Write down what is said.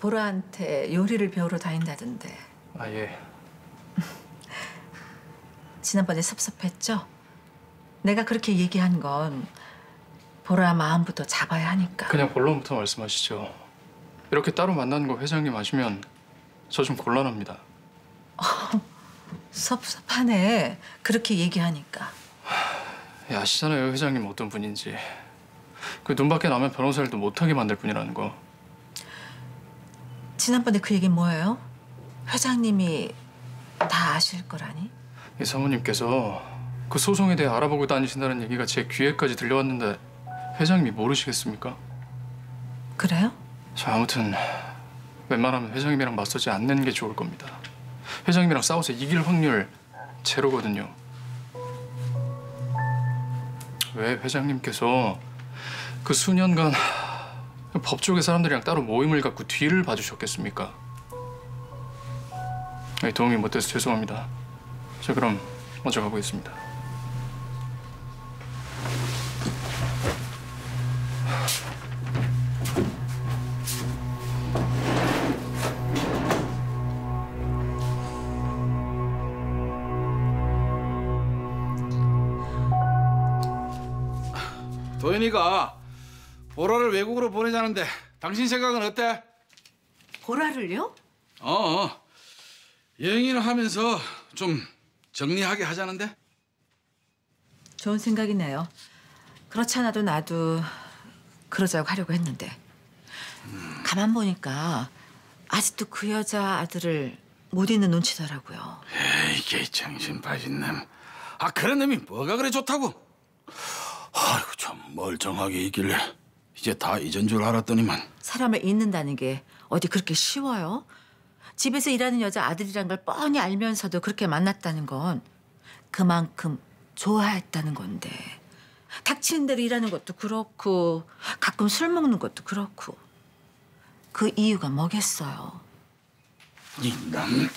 보라한테 요리를 배우러 다닌다던데 아 예. 지난번에 섭섭했죠? 내가 그렇게 얘기한 건 보라 마음부터 잡아야 하니까 그냥 본론부터 말씀하시죠. 이렇게 따로 만나는 거 회장님 아시면 저 좀 곤란합니다. 섭섭하네 그렇게 얘기하니까 예, 아시잖아요 회장님 어떤 분인지. 그 눈밖에 나면 변호사 일도 못하게 만들 분이라는 거. 지난번에 그 얘기 뭐예요? 회장님이 다 아실 거라니? 이 사모님께서 그 소송에 대해 알아보고 다니신다는 얘기가 제 귀에까지 들려왔는데 회장님이 모르시겠습니까? 그래요? 저 아무튼 웬만하면 회장님이랑 맞서지 않는 게 좋을 겁니다. 회장님이랑 싸워서 이길 확률 제로거든요. 왜 회장님께서 그 수년간 법조계 사람들이랑 따로 모임을 갖고 뒤를 봐주셨겠습니까? 네, 도움이 못 돼서 죄송합니다. 저 그럼 먼저 가보겠습니다. 도현이가 보라를 외국으로 보내자는데 당신 생각은 어때? 보라를요? 어, 어. 여행이나 하면서 좀 정리하게 하자는데? 좋은 생각이네요. 그렇지 않아도 나도 그러자고 하려고 했는데 가만 보니까 아직도 그 여자 아들을 못 잊는 눈치더라고요. 이게 정신 빠진 놈. 아 그런 놈이 뭐가 그래 좋다고? 아이고 참 멀쩡하게 있길래 이제 다 잊은 줄 알았더니만 사람을 잊는다는 게 어디 그렇게 쉬워요? 집에서 일하는 여자 아들이란 걸 뻔히 알면서도 그렇게 만났다는 건 그만큼 좋아했다는 건데 닥치는 대로 일하는 것도 그렇고 가끔 술 먹는 것도 그렇고 그 이유가 뭐겠어요? 이놈